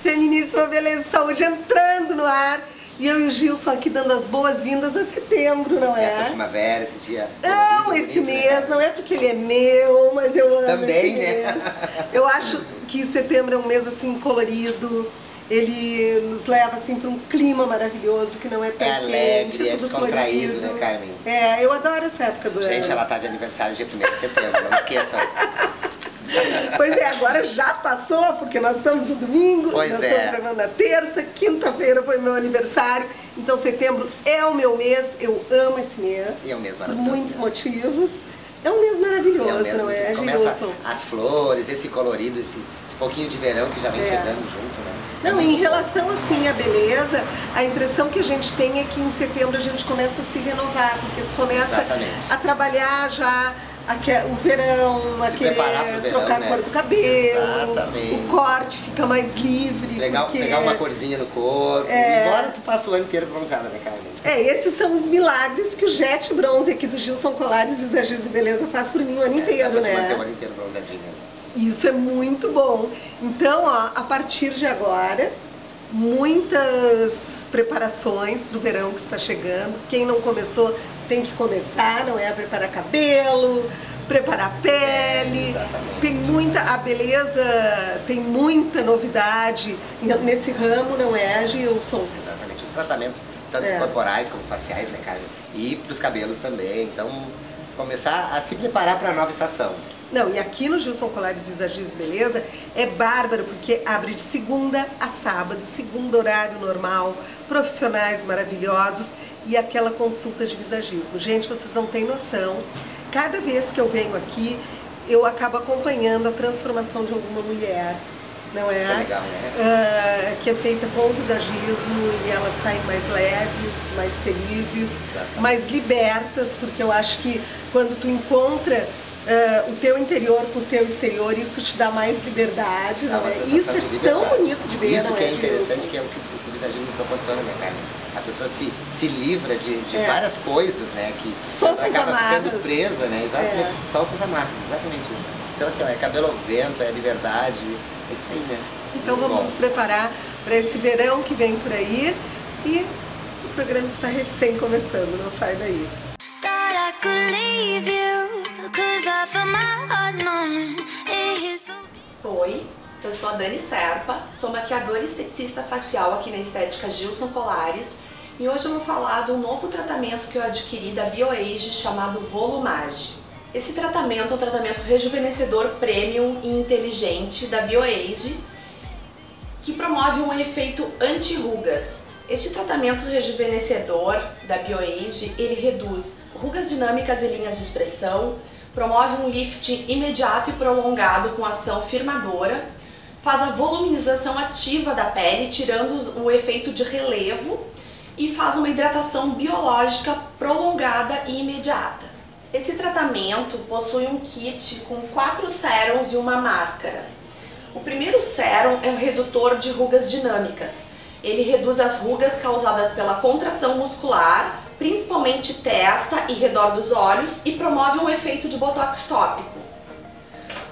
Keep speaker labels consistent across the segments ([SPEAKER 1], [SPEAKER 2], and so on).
[SPEAKER 1] Feminíssima Beleza e Saúde entrando no ar. E eu e o Gilson aqui dando as boas-vindas a setembro, não é?
[SPEAKER 2] Essa primavera, esse dia.
[SPEAKER 1] Amo esse
[SPEAKER 2] bonito,
[SPEAKER 1] mês,
[SPEAKER 2] né?
[SPEAKER 1] não é porque ele é meu, mas eu amo
[SPEAKER 2] Também,
[SPEAKER 1] esse
[SPEAKER 2] né?
[SPEAKER 1] mês. Eu acho que setembro é um mês assim colorido. Ele nos leva assim para um clima maravilhoso que não é tão
[SPEAKER 2] É alegre,
[SPEAKER 1] quente,
[SPEAKER 2] é
[SPEAKER 1] tudo
[SPEAKER 2] descontraído,
[SPEAKER 1] colorido.
[SPEAKER 2] né, Carmen?
[SPEAKER 1] É, eu adoro essa época do
[SPEAKER 2] Gente,
[SPEAKER 1] ano.
[SPEAKER 2] ela tá de aniversário dia 1 de setembro, não esqueçam.
[SPEAKER 1] Pois é, agora já passou, porque nós estamos no domingo,
[SPEAKER 2] Pois
[SPEAKER 1] nós
[SPEAKER 2] é.
[SPEAKER 1] estamos gravando na terça, quinta-feira foi meu aniversário, então setembro é o meu mês, eu amo esse mês.
[SPEAKER 2] E é um mês
[SPEAKER 1] Por
[SPEAKER 2] maravilhoso
[SPEAKER 1] muitos
[SPEAKER 2] mesmo.
[SPEAKER 1] motivos. É um mês maravilhoso,
[SPEAKER 2] É o mesmo
[SPEAKER 1] não é,
[SPEAKER 2] que começa
[SPEAKER 1] Gilson?
[SPEAKER 2] as flores, esse colorido, esse, esse pouquinho de verão que já vem
[SPEAKER 1] É.
[SPEAKER 2] chegando junto, né? É
[SPEAKER 1] Não,
[SPEAKER 2] muito
[SPEAKER 1] em relação assim à beleza, a impressão que a gente tem é que em setembro a gente começa a se renovar, porque tu começa
[SPEAKER 2] Exatamente.
[SPEAKER 1] a trabalhar já o verão, a
[SPEAKER 2] Se
[SPEAKER 1] querer
[SPEAKER 2] verão,
[SPEAKER 1] trocar
[SPEAKER 2] né?
[SPEAKER 1] a cor do cabelo,
[SPEAKER 2] Exatamente.
[SPEAKER 1] o corte fica mais livre.
[SPEAKER 2] Legal,
[SPEAKER 1] porque...
[SPEAKER 2] pegar uma corzinha no corpo,
[SPEAKER 1] É.
[SPEAKER 2] embora tu passe o ano inteiro bronzeada, né, Carmen?
[SPEAKER 1] É, esses são os milagres que o Jet Bronze aqui do Gilson Colares Visagismo e Beleza faz por mim o ano inteiro,
[SPEAKER 2] pra se
[SPEAKER 1] né?
[SPEAKER 2] manter o ano inteiro bronzeadinha. né?
[SPEAKER 1] Isso é muito bom. Então, ó, a partir de agora, muitas preparações para o verão que está chegando. Quem não começou tem que começar, não é? Preparar cabelo, preparar pele.
[SPEAKER 2] Exatamente.
[SPEAKER 1] Tem muita, a beleza tem muita novidade nesse ramo, não é, Gilson?
[SPEAKER 2] Exatamente. Os tratamentos, tanto
[SPEAKER 1] É.
[SPEAKER 2] corporais como faciais, né, Carmen? E pros cabelos também. Então, começar a se preparar para a nova estação.
[SPEAKER 1] Não, e aqui no Gilson Colares Visagismo Beleza é bárbaro, porque abre de segunda a sábado, segundo horário normal, profissionais maravilhosos e aquela consulta de visagismo. Gente, vocês não têm noção. Cada vez que eu venho aqui, eu acabo acompanhando a transformação de alguma mulher, não é?
[SPEAKER 2] Isso é legal, né?
[SPEAKER 1] Ah, que é feita com visagismo e elas saem mais leves, mais felizes,
[SPEAKER 2] Exatamente.
[SPEAKER 1] mais libertas, porque eu acho que quando tu encontra ah, o teu interior com o teu exterior, isso te dá mais liberdade,
[SPEAKER 2] Dá
[SPEAKER 1] é? Isso é tão bonito de ver,
[SPEAKER 2] Isso
[SPEAKER 1] não
[SPEAKER 2] que é
[SPEAKER 1] Gilson?
[SPEAKER 2] interessante, que é o que o visagismo proporciona, né, Carmen? A pessoa se, se livra de, de
[SPEAKER 1] É.
[SPEAKER 2] várias coisas, né? Que
[SPEAKER 1] Solta as
[SPEAKER 2] acaba
[SPEAKER 1] amarras.
[SPEAKER 2] ficando presa, né? Exatamente.
[SPEAKER 1] É.
[SPEAKER 2] Solta as amarras, exatamente isso. Então, assim, ó, é cabelo ao vento, é liberdade, é isso aí, né?
[SPEAKER 1] Então
[SPEAKER 2] Muito
[SPEAKER 1] vamos
[SPEAKER 2] bom.
[SPEAKER 1] nos preparar para esse verão que vem por aí e o programa está recém começando, não sai daí.
[SPEAKER 3] Thought I could leave you,
[SPEAKER 4] Oi, eu sou a Dani Serpa, sou maquiadora e esteticista facial aqui na Estética Gilson Colares e hoje eu vou falar de um novo tratamento que eu adquiri da BioAge chamado Volumage. Esse tratamento é um tratamento rejuvenescedor premium e inteligente da BioAge que promove um efeito anti-rugas. Este tratamento rejuvenescedor da BioAge, ele reduz rugas dinâmicas e linhas de expressão, promove um lifting imediato e prolongado com ação firmadora, faz a voluminização ativa da pele, tirando o efeito de relevo e faz uma hidratação biológica prolongada e imediata. Esse tratamento possui um kit com quatro sérums e uma máscara. O primeiro sérum é um redutor de rugas dinâmicas. Ele reduz as rugas causadas pela contração muscular, principalmente testa e redor dos olhos, e promove um efeito de botox tópico.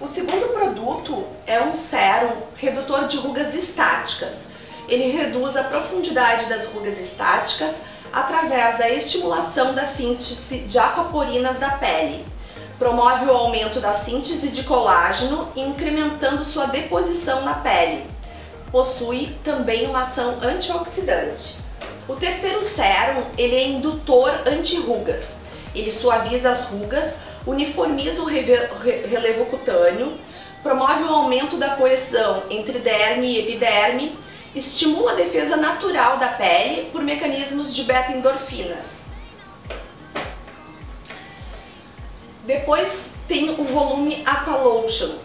[SPEAKER 4] O segundo produto é um sérum redutor de rugas estáticas. Ele reduz a profundidade das rugas estáticas através da estimulação da síntese de aquaporinas da pele. Promove o aumento da síntese de colágeno, incrementando sua deposição na pele. Possui também uma ação antioxidante. O terceiro sérum, ele é indutor anti-rugas. Ele suaviza as rugas, uniformiza o relevo cutâneo, promove o aumento da coesão entre derme e epiderme, estimula a defesa natural da pele por mecanismos de beta-endorfinas. Depois tem o volume Aqualotion.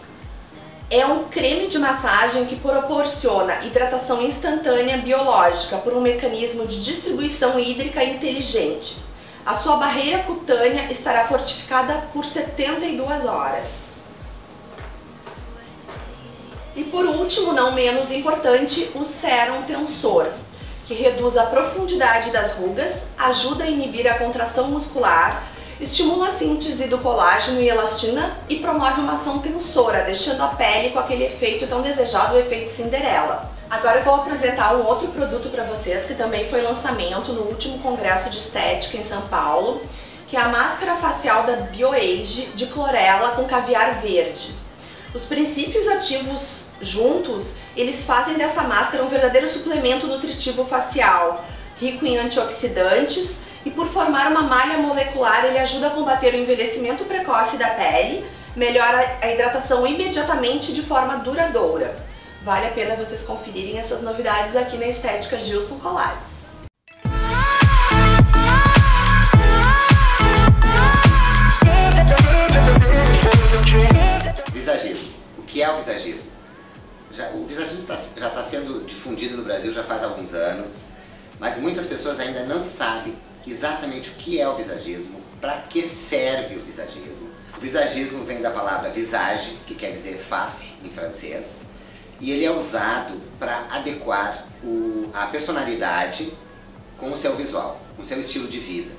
[SPEAKER 4] É um creme de massagem que proporciona hidratação instantânea biológica por um mecanismo de distribuição hídrica inteligente. A sua barreira cutânea estará fortificada por 72 horas. E por último, não menos importante, o sérum tensor, que reduz a profundidade das rugas, ajuda a inibir a contração muscular Estimula a síntese do colágeno e elastina e promove uma ação tensora, deixando a pele com aquele efeito tão desejado, o efeito Cinderela. Agora eu vou apresentar um outro produto para vocês que também foi lançamento no último congresso de estética em São Paulo, que é a máscara facial da BioAge de clorela com caviar verde. Os princípios ativos juntos, eles fazem dessa máscara um verdadeiro suplemento nutritivo facial, rico em antioxidantes e por formar uma malha molecular, ele ajuda a combater o envelhecimento precoce da pele, melhora a hidratação imediatamente de forma duradoura. Vale a pena vocês conferirem essas novidades aqui na Estética Gilson Colares.
[SPEAKER 2] Visagismo. O que é o visagismo? Já, o visagismo tá, já está sendo difundido no Brasil já faz alguns anos, mas muitas pessoas ainda não sabem exatamente o que é o visagismo, para que serve o visagismo. O visagismo vem da palavra visage, que quer dizer face em francês, e ele é usado para adequar o, a personalidade com o seu visual, com o seu estilo de vida.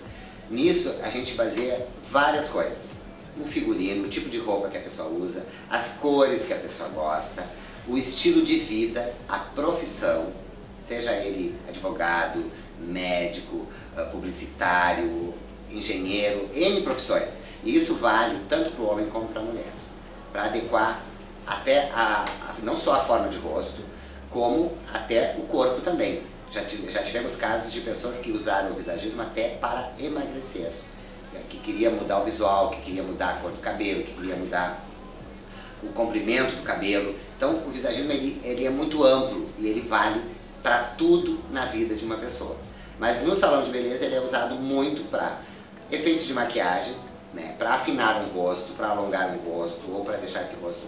[SPEAKER 2] Nisso a gente baseia várias coisas. O figurino, o tipo de roupa que a pessoa usa, as cores que a pessoa gosta, o estilo de vida, a profissão, seja ele advogado, médico, ah, publicitário, engenheiro, N profissões. E isso vale tanto para o homem como para a mulher, para adequar até a, a, não só a forma de rosto, como até o corpo também. Já, já tivemos casos de pessoas que usaram o visagismo até para emagrecer, né, que queria mudar o visual, que queria mudar a cor do cabelo, que queria mudar o comprimento do cabelo. Então o visagismo ele, ele é muito amplo e ele vale para tudo na vida de uma pessoa. Mas no salão de beleza ele é usado muito para efeitos de maquiagem, né, para afinar um rosto, para alongar um rosto ou para deixar esse rosto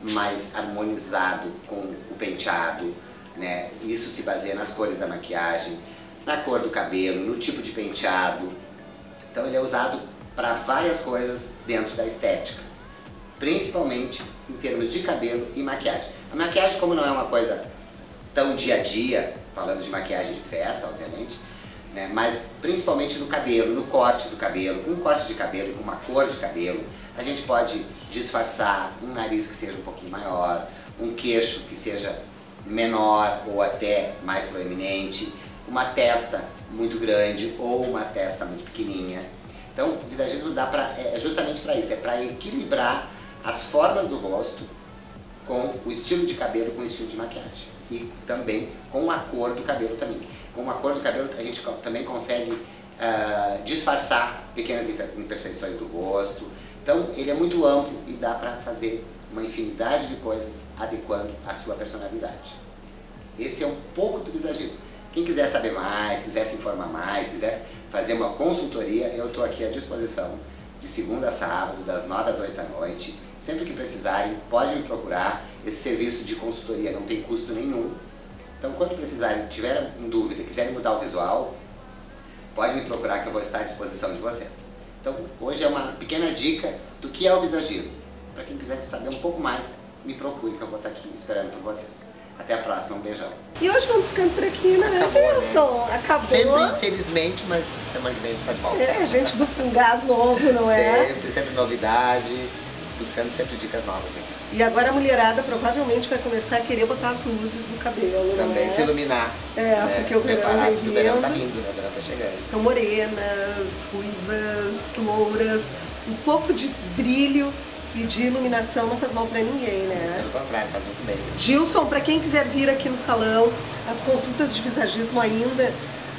[SPEAKER 2] mais harmonizado com o penteado. Né? Isso se baseia nas cores da maquiagem, na cor do cabelo, no tipo de penteado. Então ele é usado para várias coisas dentro da estética, principalmente em termos de cabelo e maquiagem. A maquiagem, como não é uma coisa tão dia a dia, falando de maquiagem de festa, obviamente, né? mas principalmente no cabelo, no corte do cabelo, com um corte de cabelo e com uma cor de cabelo, a gente pode disfarçar um nariz que seja um pouquinho maior, um queixo que seja menor ou até mais proeminente, uma testa muito grande ou uma testa muito pequenininha. Então, o visagismo dá pra, é justamente para isso, é para equilibrar as formas do rosto com o estilo de cabelo, com o estilo de maquiagem e também com a cor do cabelo também. Com a cor do cabelo a gente também consegue uh, disfarçar pequenas imperfeições do rosto. Então ele é muito amplo e dá para fazer uma infinidade de coisas adequando a sua personalidade. Esse é um pouco do visagismo. Quem quiser saber mais, quiser se informar mais, quiser fazer uma consultoria, eu estou aqui à disposição de segunda a sábado, das 9 às 8 da noite. Sempre que precisarem, pode me procurar. Esse serviço de consultoria não tem custo nenhum. Então, quando precisarem, tiverem dúvida, quiserem mudar o visual, pode me procurar que eu vou estar à disposição de vocês. Então, hoje é uma pequena dica do que é o visagismo. Para quem quiser saber um pouco mais, me procure que eu vou estar aqui esperando por vocês. Até a próxima, um beijão.
[SPEAKER 1] E hoje vamos ficando por aqui, né,
[SPEAKER 2] Acabou,
[SPEAKER 1] Acabou.
[SPEAKER 2] Sempre, infelizmente, mas semana que vem a gente está de volta.
[SPEAKER 1] É, a gente busca um gás novo, não é?
[SPEAKER 2] Sempre, sempre novidade, buscando sempre dicas novas. Né?
[SPEAKER 1] E agora a mulherada provavelmente vai começar a querer botar as luzes no cabelo, não
[SPEAKER 2] Também
[SPEAKER 1] é?
[SPEAKER 2] se iluminar.
[SPEAKER 1] É,
[SPEAKER 2] né?
[SPEAKER 1] porque
[SPEAKER 2] se
[SPEAKER 1] o verão
[SPEAKER 2] preparar,
[SPEAKER 1] vem
[SPEAKER 2] porque o verão tá
[SPEAKER 1] vindo.
[SPEAKER 2] vindo, né? O verão tá chegando.
[SPEAKER 1] Então, morenas, ruivas, louras, um pouco de brilho e de iluminação não faz mal pra ninguém, né?
[SPEAKER 2] Pelo contrário, faz muito bem.
[SPEAKER 1] Gilson, para quem quiser vir aqui no salão, as consultas de visagismo ainda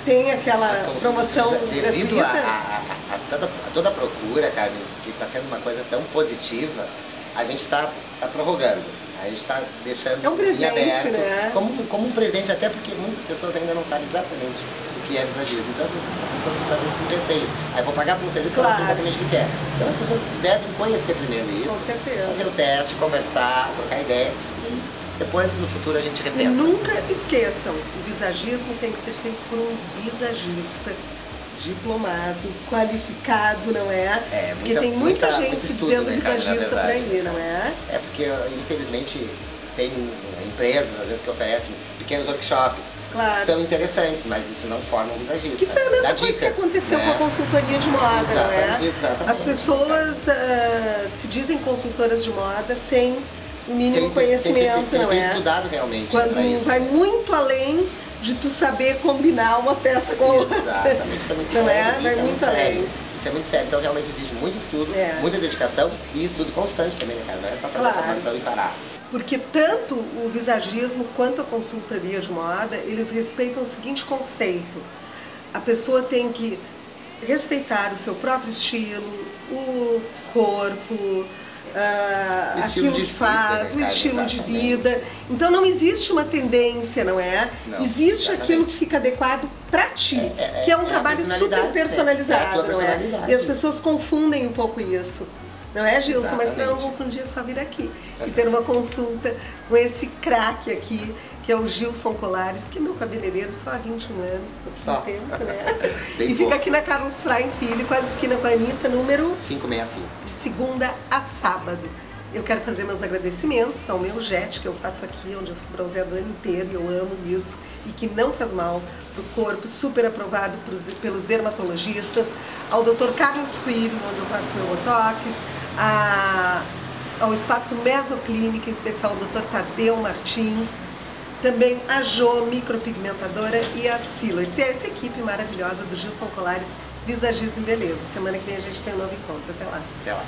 [SPEAKER 1] tem aquela promoção
[SPEAKER 2] devido a- a- a toda, a toda a procura, Carmen, que está sendo uma coisa tão positiva, a gente está tá prorrogando. A gente está deixando
[SPEAKER 1] É um presente,
[SPEAKER 2] em aberto,
[SPEAKER 1] né?
[SPEAKER 2] Presente, até porque muitas pessoas ainda não sabem exatamente o que é visagismo. Então as pessoas as pessoas ficam às vezes com receio. Aí vou pagar por um serviço que eu não sei
[SPEAKER 1] Claro.
[SPEAKER 2] exatamente o que é. Então as pessoas devem conhecer primeiro isso,
[SPEAKER 1] Com certeza.
[SPEAKER 2] fazer o teste, conversar, trocar ideia e depois no futuro a gente
[SPEAKER 1] E
[SPEAKER 2] repensa.
[SPEAKER 1] nunca esqueçam, o visagismo tem que ser feito por um visagista diplomado, qualificado, não é?
[SPEAKER 2] É,
[SPEAKER 1] Porque
[SPEAKER 2] muita-
[SPEAKER 1] tem muita,
[SPEAKER 2] muita-
[SPEAKER 1] gente
[SPEAKER 2] estudo,
[SPEAKER 1] dizendo
[SPEAKER 2] né, cara,
[SPEAKER 1] visagista por aí, não é?
[SPEAKER 2] É porque, infelizmente, tem empresas, às vezes, que oferecem pequenos workshops.
[SPEAKER 1] Claro.
[SPEAKER 2] são interessantes, mas isso não forma um visagista.
[SPEAKER 1] Que foi a mesma coisa que
[SPEAKER 2] dicas,
[SPEAKER 1] aconteceu
[SPEAKER 2] né?
[SPEAKER 1] com a consultoria de moda, não é?
[SPEAKER 2] Exatamente, exatamente.
[SPEAKER 1] As pessoas ah, se dizem consultoras de moda sem o mínimo
[SPEAKER 2] Sem
[SPEAKER 1] conhecimento,
[SPEAKER 2] sem ter,
[SPEAKER 1] não
[SPEAKER 2] ter
[SPEAKER 1] é?
[SPEAKER 2] estudado realmente
[SPEAKER 1] Quando
[SPEAKER 2] isso.
[SPEAKER 1] vai muito além de tu saber combinar uma peça com outra.
[SPEAKER 2] Exatamente, isso é muito
[SPEAKER 1] Não
[SPEAKER 2] sério.
[SPEAKER 1] é?
[SPEAKER 2] Isso
[SPEAKER 1] Vai
[SPEAKER 2] é
[SPEAKER 1] muito
[SPEAKER 2] sério.
[SPEAKER 1] além.
[SPEAKER 2] Isso é muito sério, então realmente exige muito estudo,
[SPEAKER 1] É.
[SPEAKER 2] muita dedicação e estudo constante também, né, cara? Não é só fazer
[SPEAKER 1] Claro.
[SPEAKER 2] a formação e parar.
[SPEAKER 1] Porque tanto o visagismo quanto a consultoria de moda, eles respeitam o seguinte conceito. A pessoa tem que respeitar o seu próprio estilo, o corpo,
[SPEAKER 2] estilo
[SPEAKER 1] aquilo
[SPEAKER 2] de
[SPEAKER 1] que
[SPEAKER 2] vida,
[SPEAKER 1] faz,
[SPEAKER 2] né,
[SPEAKER 1] o estilo de
[SPEAKER 2] Exatamente.
[SPEAKER 1] vida. Então não existe uma tendência, não é?
[SPEAKER 2] Não,
[SPEAKER 1] existe
[SPEAKER 2] exatamente.
[SPEAKER 1] aquilo que fica adequado para ti,
[SPEAKER 2] É, é,
[SPEAKER 1] que é um
[SPEAKER 2] é
[SPEAKER 1] trabalho super
[SPEAKER 2] é, é
[SPEAKER 1] personalizado, não é? E as pessoas confundem um pouco isso. Não é, Gilson? Mas para não
[SPEAKER 2] Exatamente.
[SPEAKER 1] confundir, é só vir aqui e ter uma consulta com esse craque aqui, que é o Gilson Colares, que é meu cabeleireiro só há 21 anos,
[SPEAKER 2] Só.
[SPEAKER 1] tempo, né? E fica
[SPEAKER 2] pouco.
[SPEAKER 1] aqui na Carlos Frein Filho, quase esquina com a Anitta, número
[SPEAKER 2] 565.
[SPEAKER 1] de segunda a sábado. Eu quero fazer meus agradecimentos ao meu jet que eu faço aqui, onde eu fui bronzeado o ano inteiro e eu amo isso, e que não faz mal pro corpo, super aprovado pelos dermatologistas, ao Dr. Carlos Coelho, onde eu faço meu botox, a- ao Espaço Mesoclínica, em especial o Dr. Tadeu Martins, também a Jo, micropigmentadora, e a Silhouettes. E essa equipe maravilhosa do Gilson Colares, Visagismo e Beleza. Semana que vem a gente tem um novo encontro. Até lá.
[SPEAKER 2] Até lá.